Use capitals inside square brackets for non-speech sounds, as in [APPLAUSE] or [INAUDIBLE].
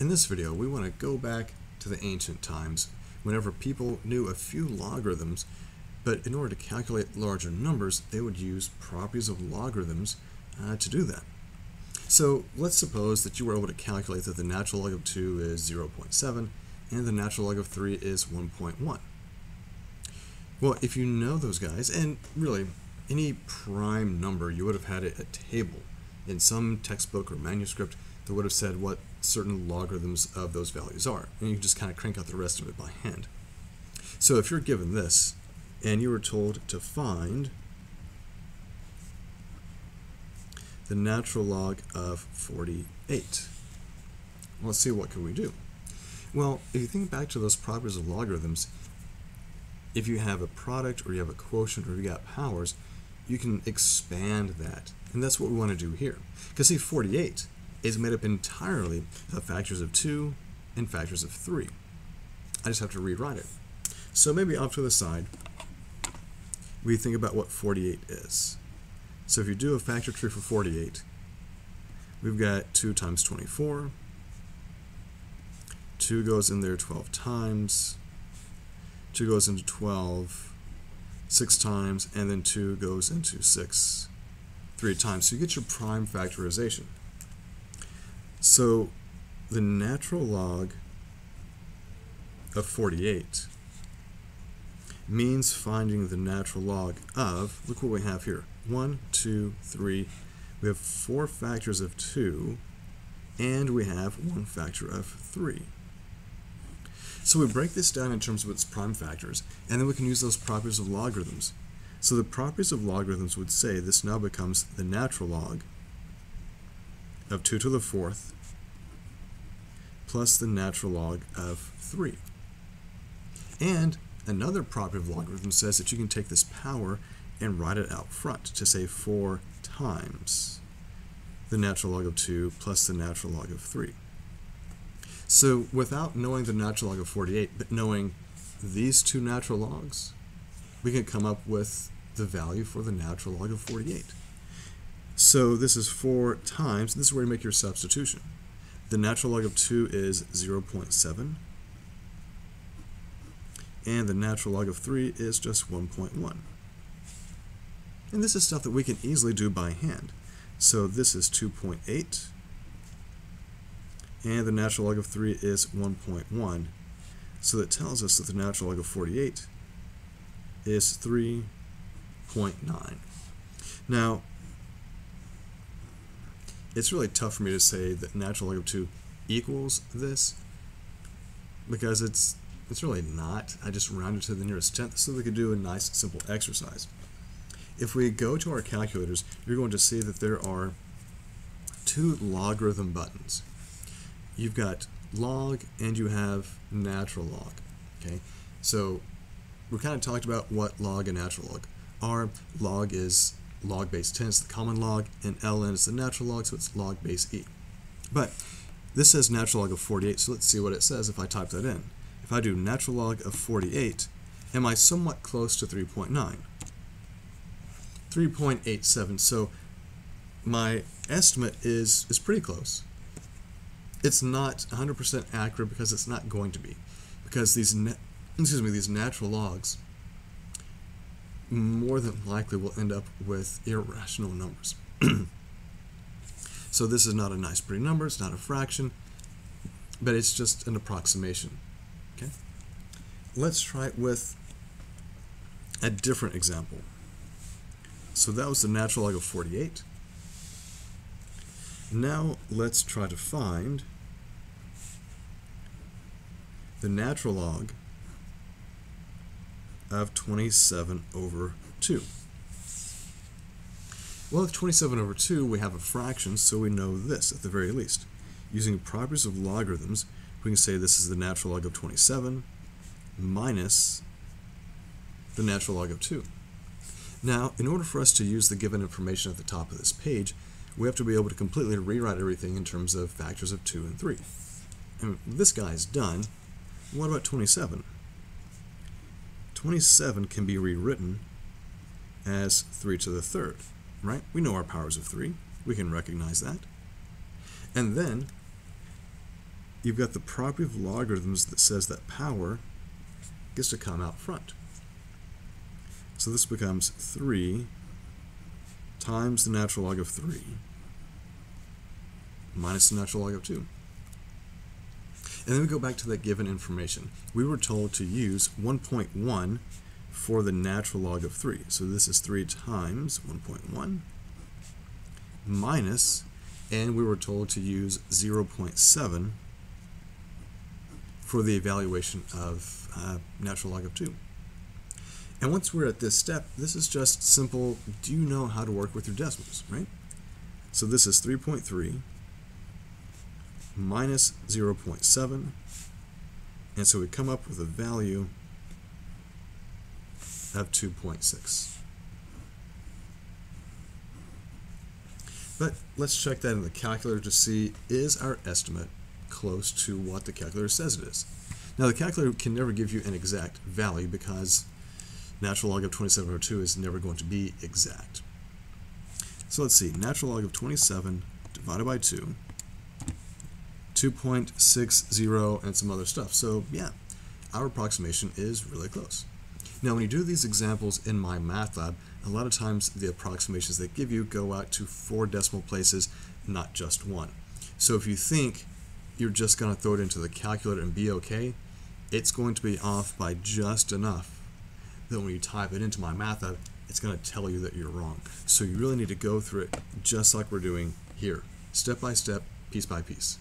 In this video, we want to go back to the ancient times, whenever people knew a few logarithms, but in order to calculate larger numbers, they would use properties of logarithms uh, to do that. So let's suppose that you were able to calculate that the natural log of 2 is 0.7 and the natural log of 3 is 1.1. Well, if you know those guys, and really any prime number, you would have had a table in some textbook or manuscript that would have said what certain logarithms of those values are. And you can just kind of crank out the rest of it by hand. So if you're given this, and you were told to find the natural log of 48. Let's see what can we do. Well, if you think back to those properties of logarithms, if you have a product or you have a quotient or you got powers, you can expand that. And that's what we want to do here. Because see, 48 is made up entirely of factors of 2 and factors of 3. I just have to rewrite it. So maybe off to the side, we think about what 48 is. So if you do a factor tree for 48, we've got 2 times 24. 2 goes in there 12 times. 2 goes into 12 6 times, and then 2 goes into 6 3 times. So you get your prime factorization. So the natural log of 48 means finding the natural log of, look what we have here, 1, 2, 3, we have four factors of 2, and we have one factor of 3. So we break this down in terms of its prime factors, and then we can use those properties of logarithms. So the properties of logarithms would say this now becomes the natural log of 2 to the fourth plus the natural log of 3. And another property of logarithm says that you can take this power and write it out front to say 4 times the natural log of 2 plus the natural log of 3. So without knowing the natural log of 48, but knowing these two natural logs, we can come up with the value for the natural log of 48. So this is 4 times, this is where you make your substitution. The natural log of 2 is 0.7, and the natural log of 3 is just 1.1. And this is stuff that we can easily do by hand. So this is 2.8, and the natural log of 3 is 1.1. So that tells us that the natural log of 48 is 3.9. Now, it's really tough for me to say that natural log of 2 equals this because it's it's really not. I just rounded to the nearest tenth so we could do a nice simple exercise. If we go to our calculators, you're going to see that there are two logarithm buttons. You've got log and you have natural log. Okay, so we kind of talked about what log and natural log are. Log is log base 10, is the common log, and ln is the natural log, so it's log base e. But this says natural log of 48, so let's see what it says if I type that in. If I do natural log of 48, am I somewhat close to 3.9? 3.87, so my estimate is, is pretty close. It's not 100% accurate because it's not going to be, because these excuse me these natural logs more than likely we'll end up with irrational numbers. [CLEARS THROAT] so this is not a nice pretty number, it's not a fraction, but it's just an approximation. Okay. Let's try it with a different example. So that was the natural log of 48. Now let's try to find the natural log of 27 over 2. Well, with 27 over 2, we have a fraction, so we know this at the very least. Using properties of logarithms, we can say this is the natural log of 27 minus the natural log of 2. Now, in order for us to use the given information at the top of this page, we have to be able to completely rewrite everything in terms of factors of 2 and 3. And this guy's done. What about 27? 27 can be rewritten as 3 to the third, right? We know our powers of 3. We can recognize that. And then you've got the property of logarithms that says that power gets to come out front. So this becomes 3 times the natural log of 3 minus the natural log of 2. And then we go back to that given information. We were told to use 1.1 for the natural log of 3. So this is 3 times 1.1 minus, and we were told to use 0.7 for the evaluation of uh, natural log of 2. And once we're at this step, this is just simple, do you know how to work with your decimals, right? So this is 3.3 minus 0.7, and so we come up with a value of 2.6. But let's check that in the calculator to see is our estimate close to what the calculator says it is. Now the calculator can never give you an exact value because natural log of 27 over 2 is never going to be exact. So let's see, natural log of 27 divided by 2, 2.60 and some other stuff. So yeah, our approximation is really close. Now when you do these examples in MyMathLab, a lot of times the approximations they give you go out to four decimal places, not just one. So if you think you're just going to throw it into the calculator and be okay, it's going to be off by just enough that when you type it into MyMathLab, it's going to tell you that you're wrong. So you really need to go through it just like we're doing here, step by step, piece by piece.